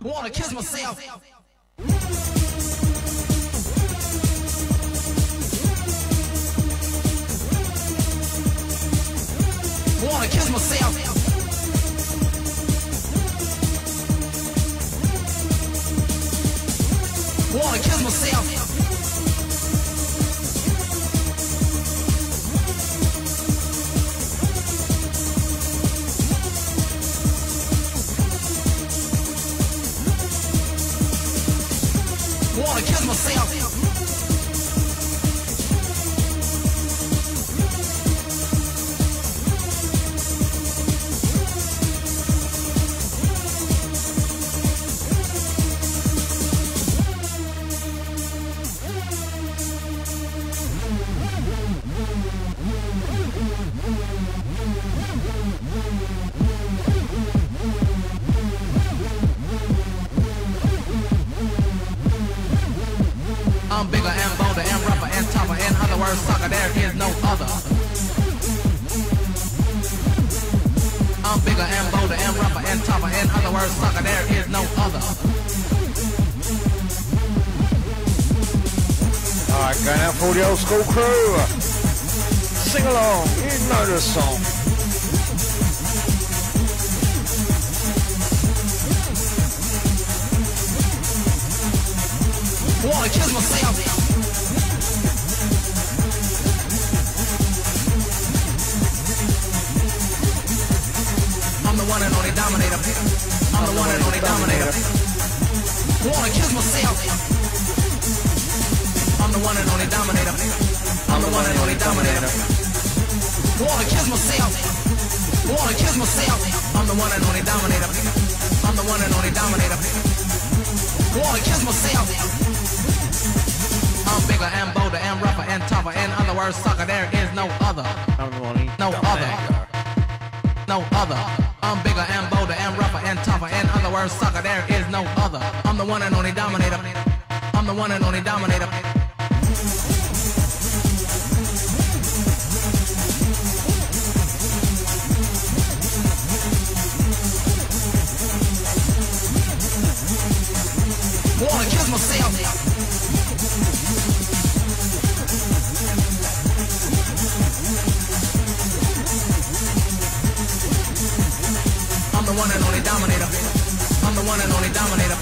Wanna kiss myself. Wanna kiss myself. The one and only dominator. Wanna kiss myself. I'm the one and only dominator. I'm the one and only dominator. Wanna kiss myself. Wanna kiss myself. I'm the one and only dominator. I'm the one and only dominator. Wanna kiss myself. I'm bigger and bolder and rougher and tougher. In other words, sucker, there is no other. No other. No other. I'm bigger and bolder and rougher and tougher. In other words, sucker, there is no other. I'm the one and only dominator. I'm the one and only dominator. One and only dominator.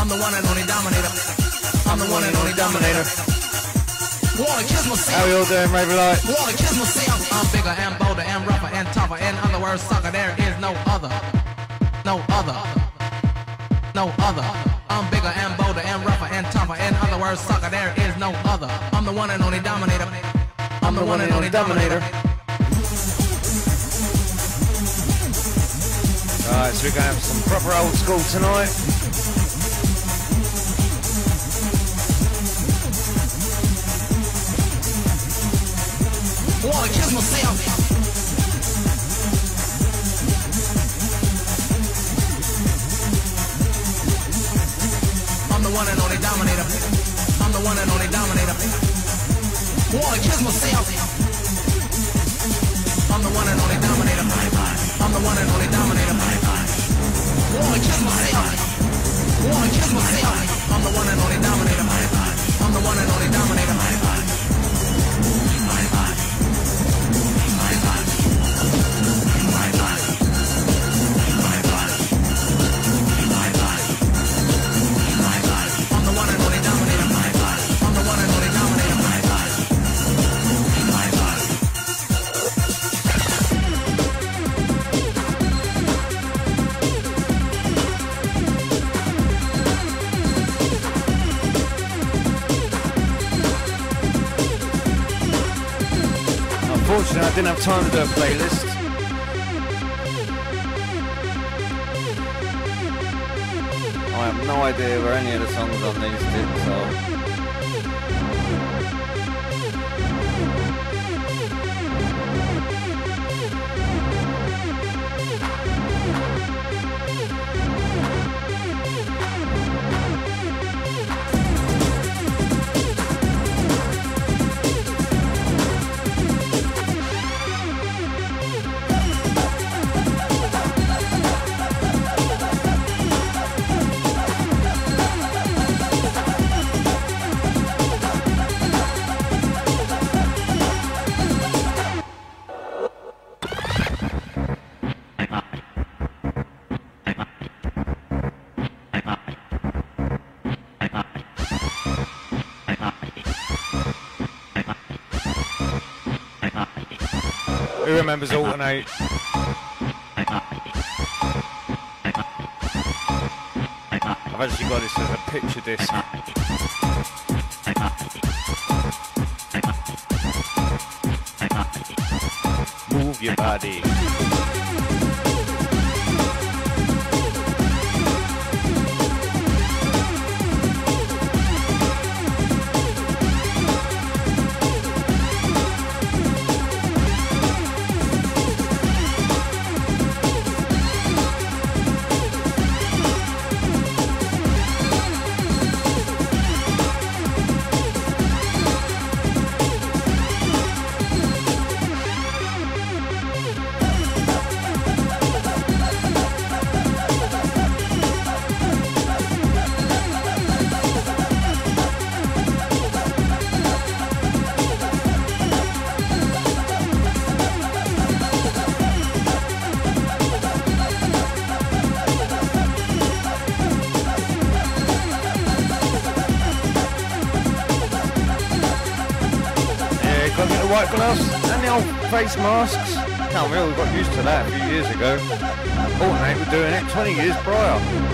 I'm the one and only dominator. I'm the one and only dominator. How we all doing, RaverLight? Wanna kiss myself. I'm bigger and bolder and rougher and tougher. In other words, sucker, there is no other. No other. No other. I'm bigger and bolder and rougher and tougher. In other words, sucker, there is no other. I'm the one and only dominator. I'm the one and only dominator. Alright, so we're to have some proper old school tonight. Wanna kiss myself. One and only dominator. I'm the one and only dominator. Wanna kiss myself. I'm the one and only dominator. I'm the one and only dominator. Wanna kiss myself. Wanna kiss myself. I'm the one and only dominator. Didn't have time to do a playlist. I have no idea where any of the songs on these did, Who remembers Altern-8? I've actually got this as a picture disc. Move your body. Face masks. Can't we all got used to that a few years ago. Altern-8 were doing it 20 years prior.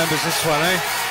Remembers this one, eh?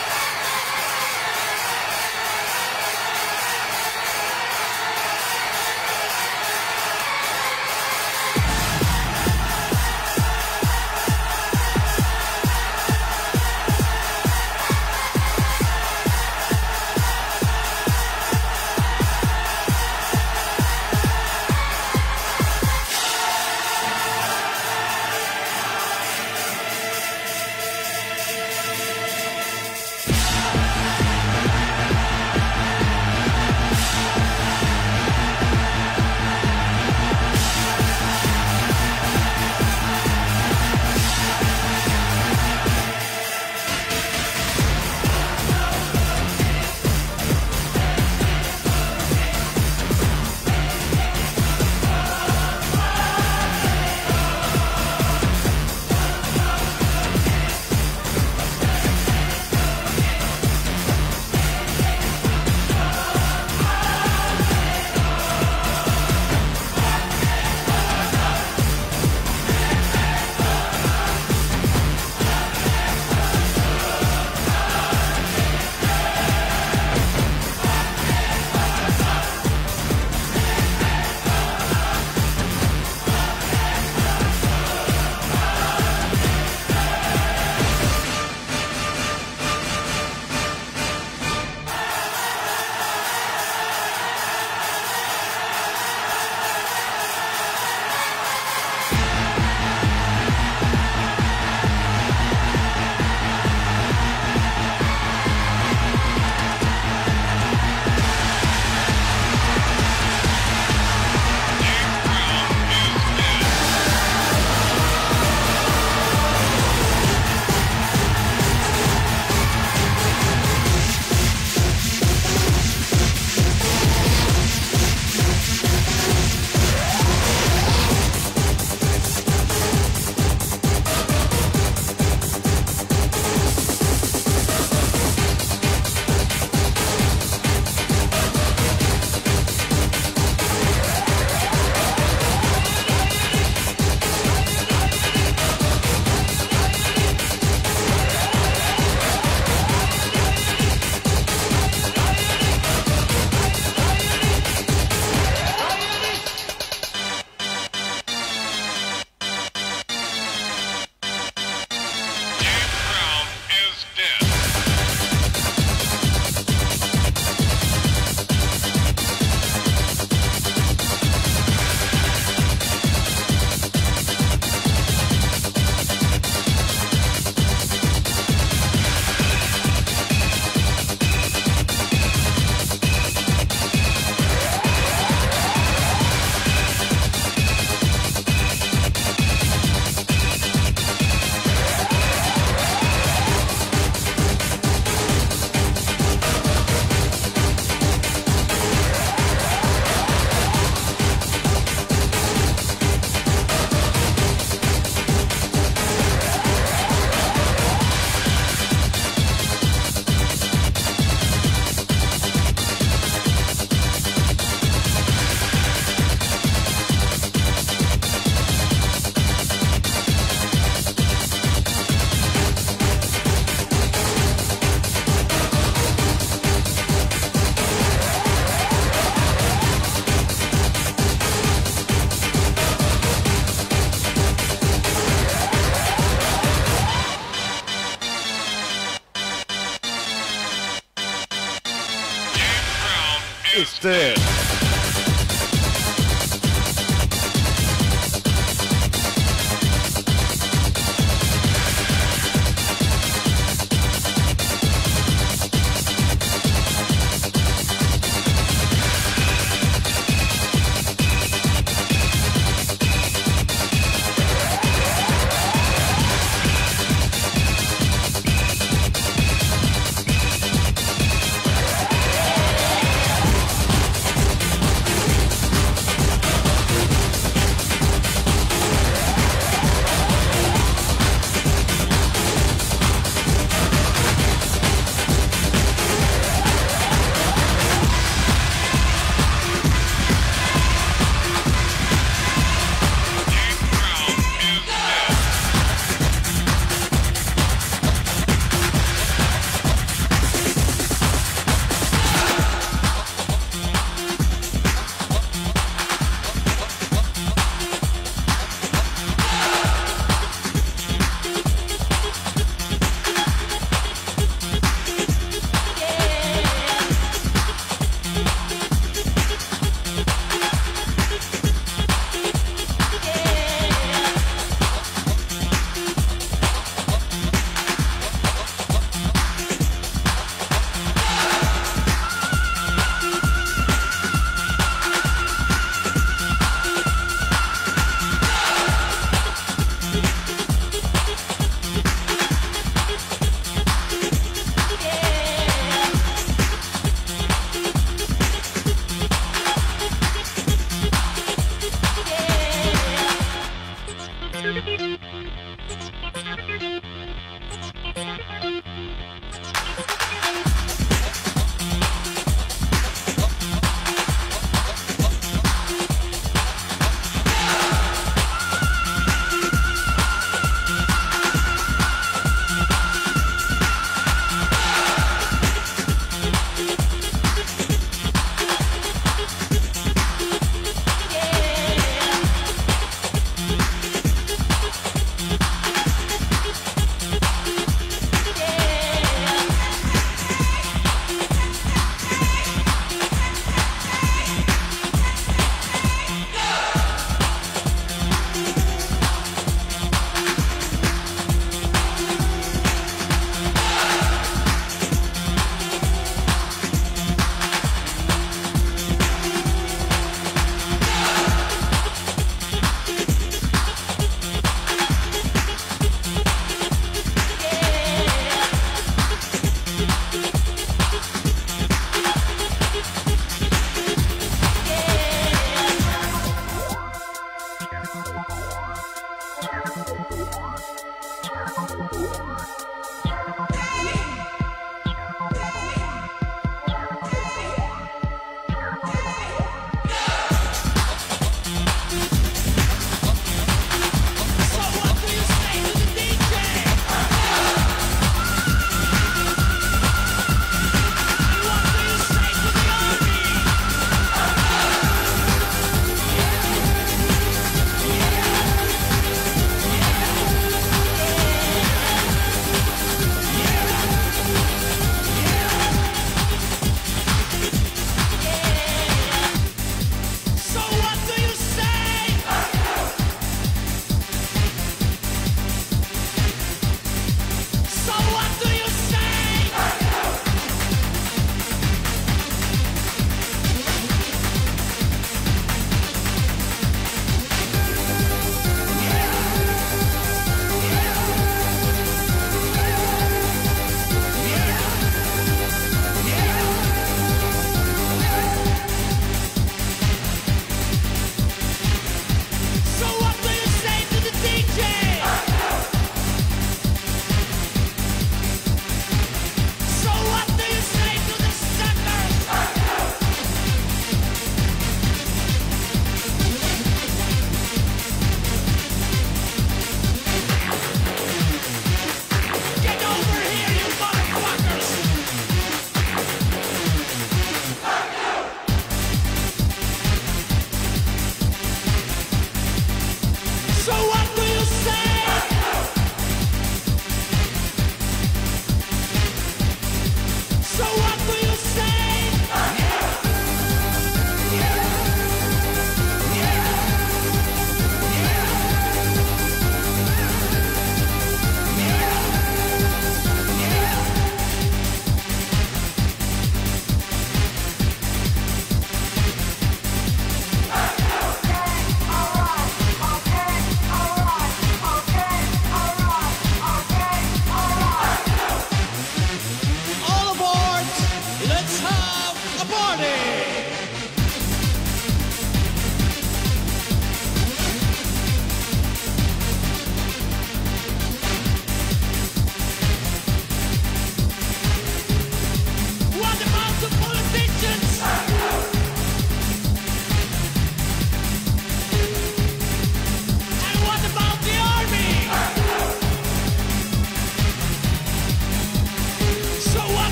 Hey!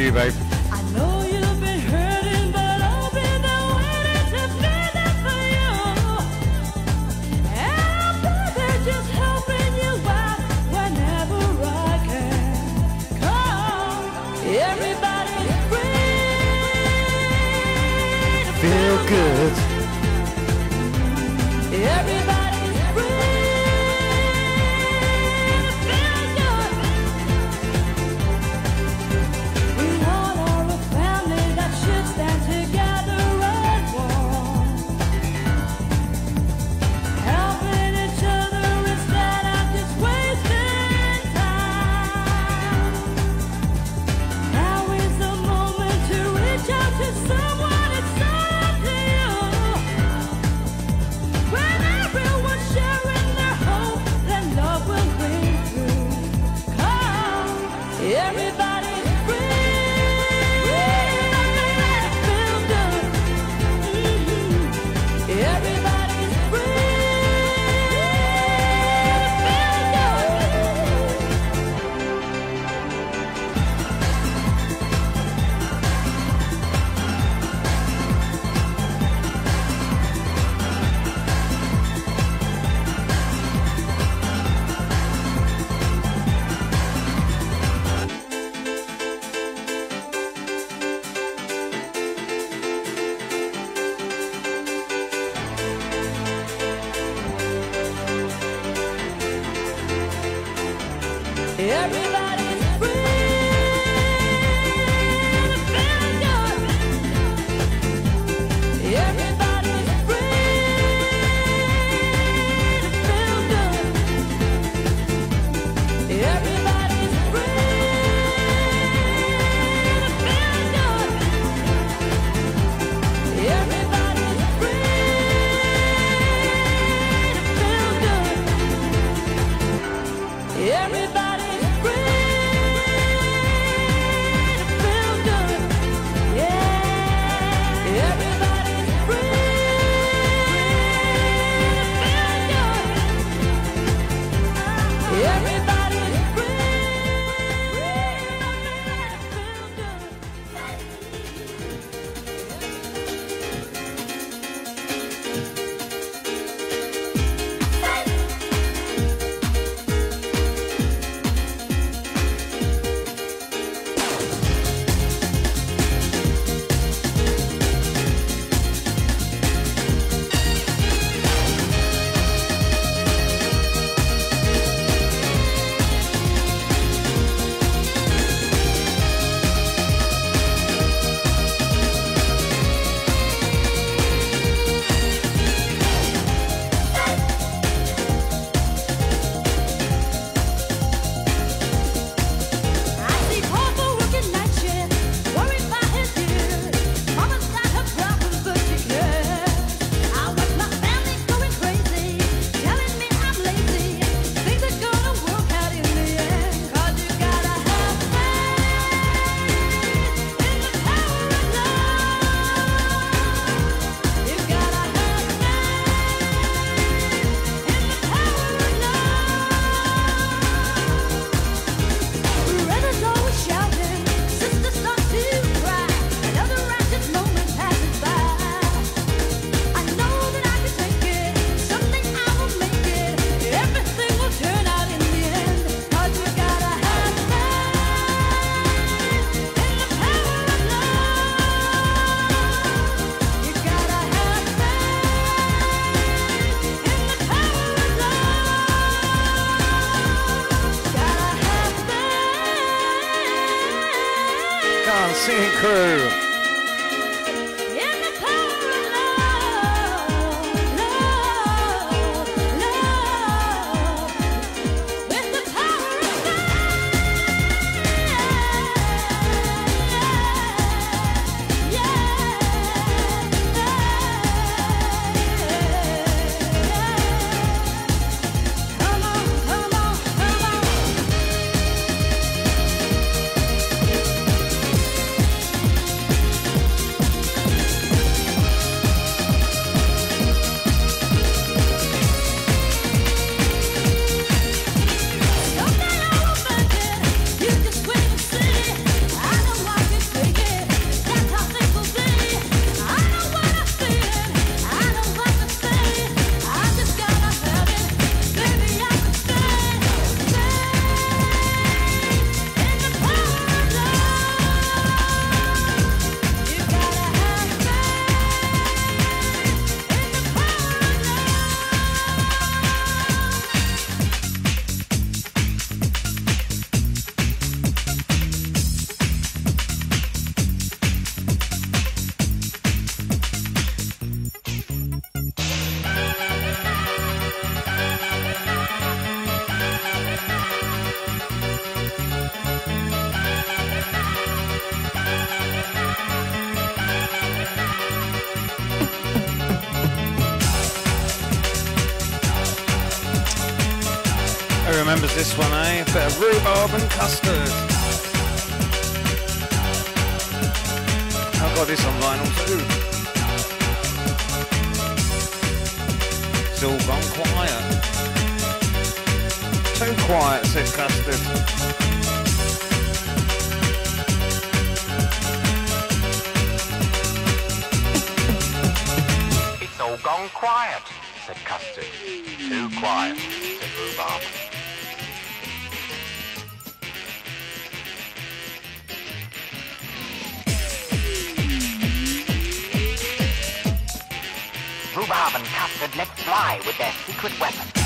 You, babe. Of rhubarb and custard. I've got this on vinyl too. It's all gone quiet. Too quiet, said Custard. It's all gone quiet, said Custard. Too quiet, fly with their secret weapon.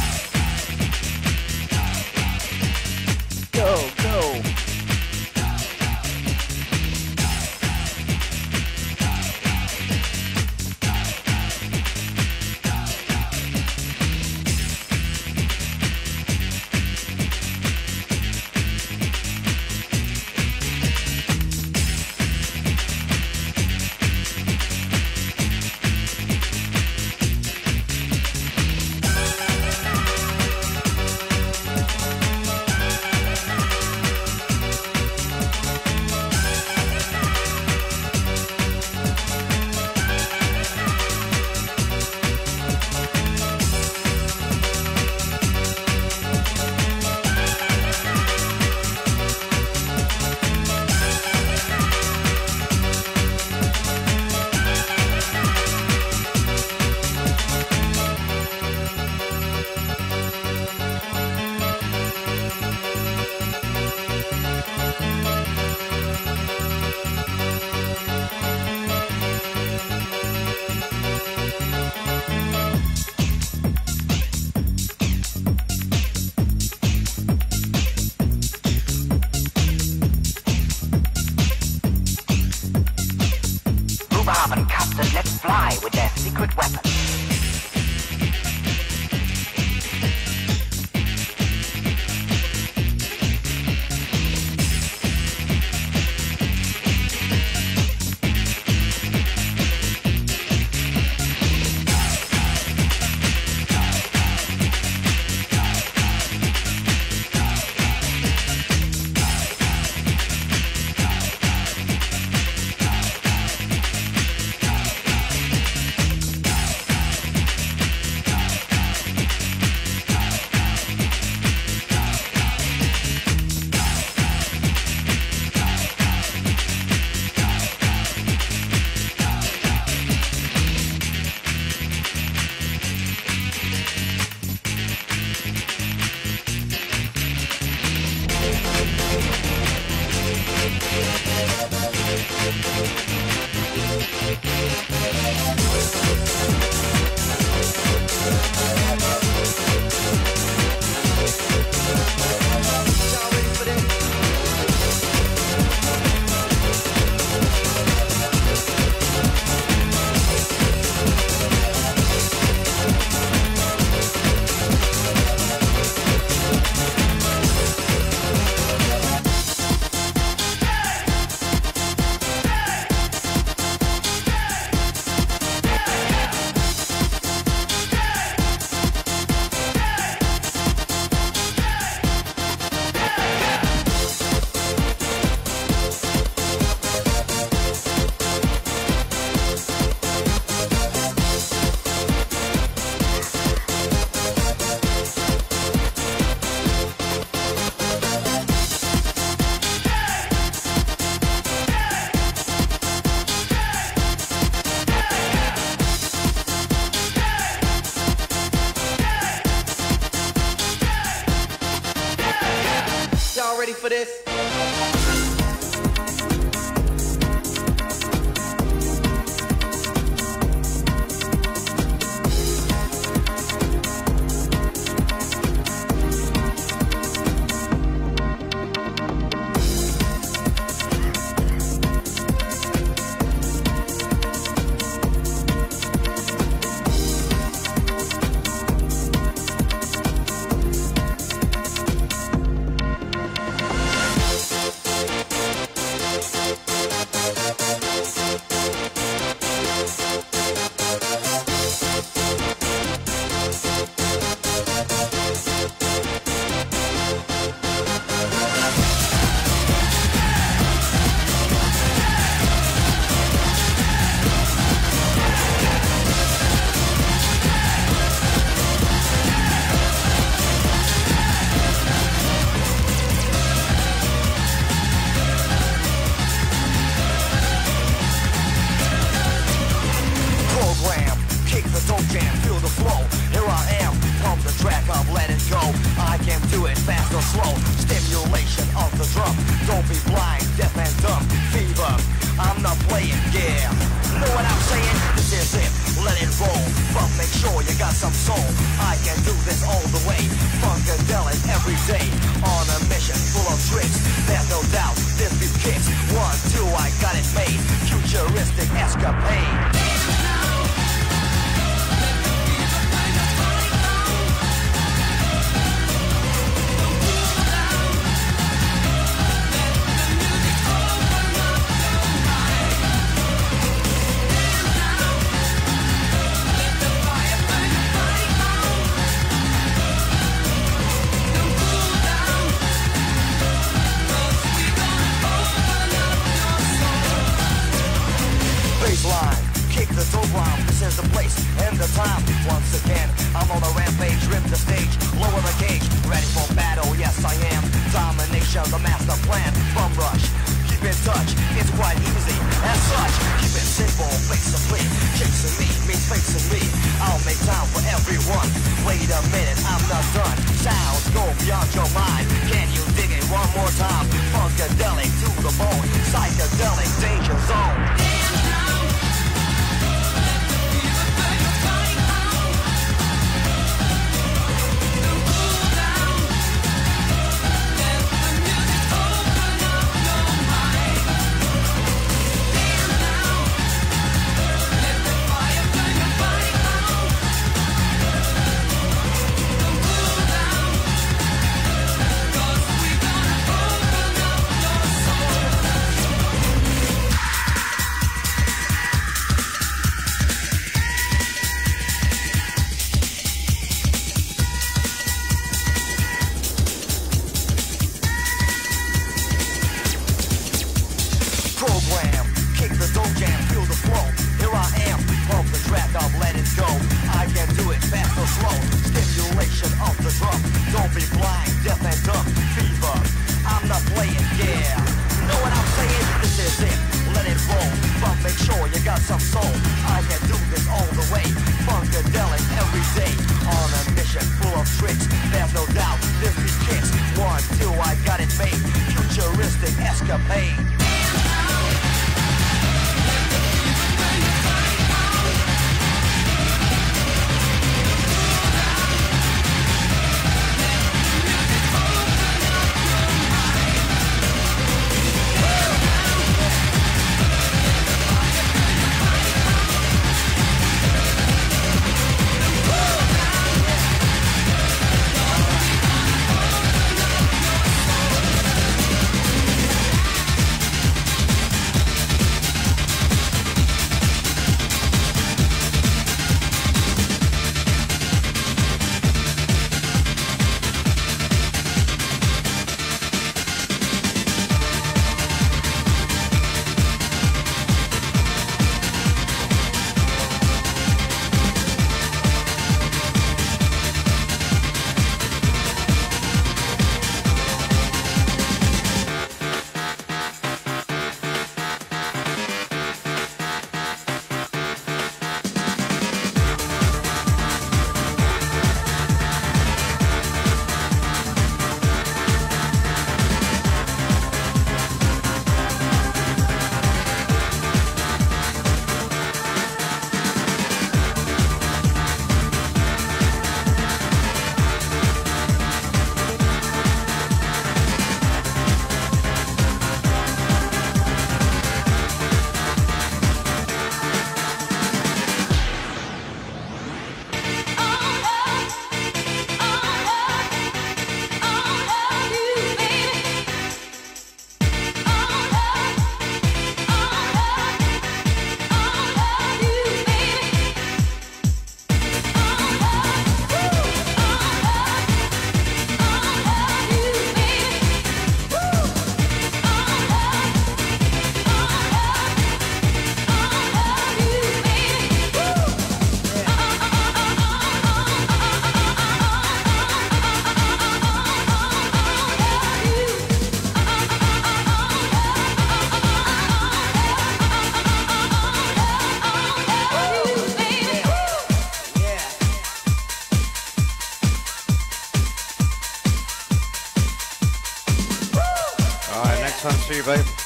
可以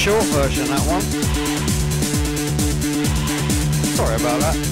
short version, that one. Sorry about that.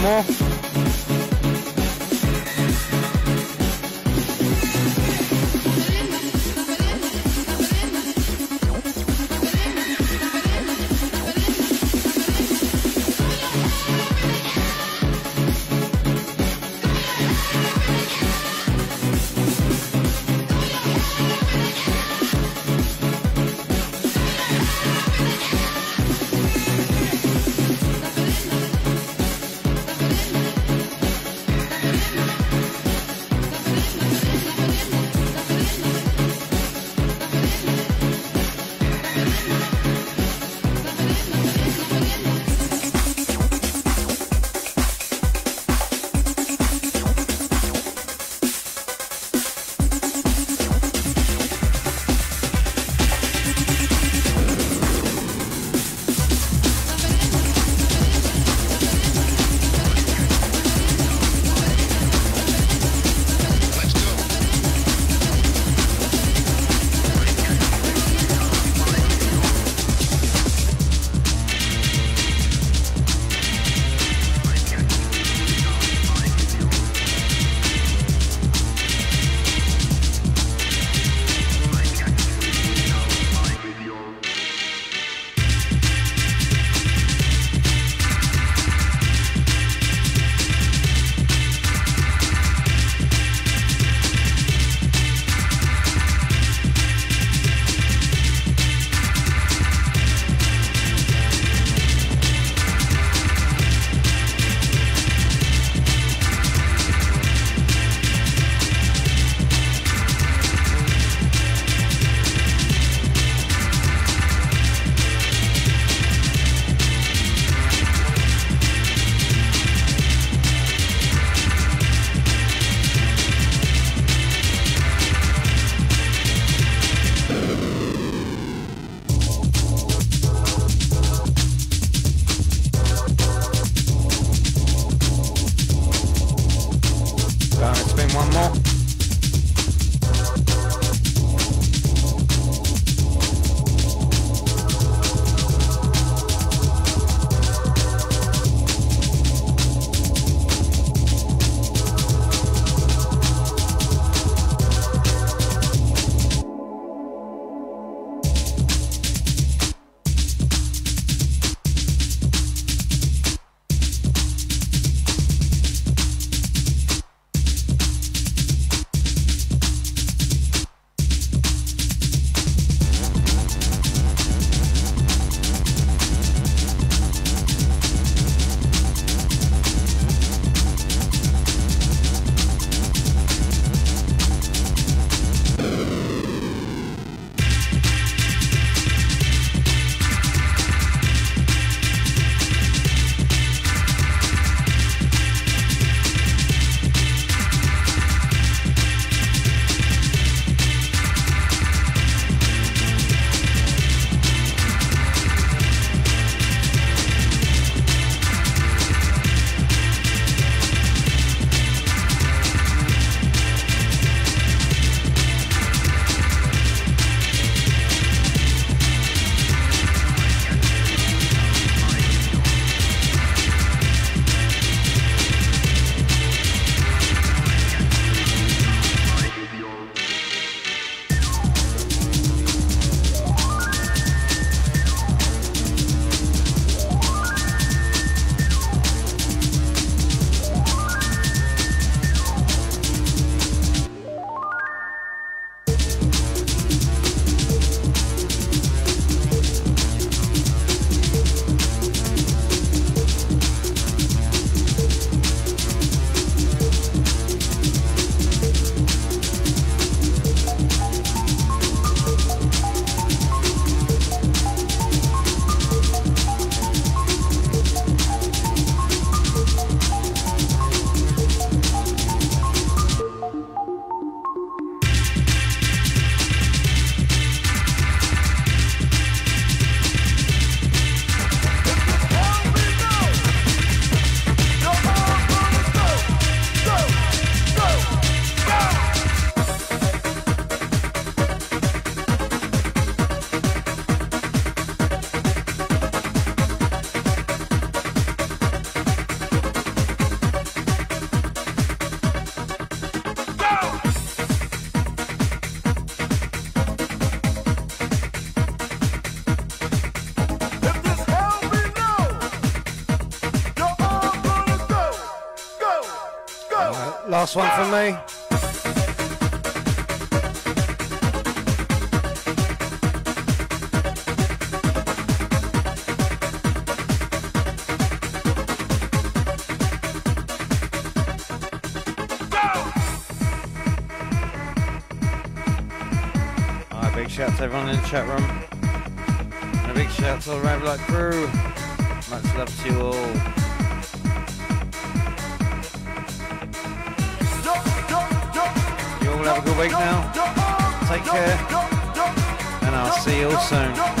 Spin Last one from me. Big shout out to everyone in the chat room. And a big shout out to the Rave crew. Much love to you all. Now. Take care. And I'll see you all soon.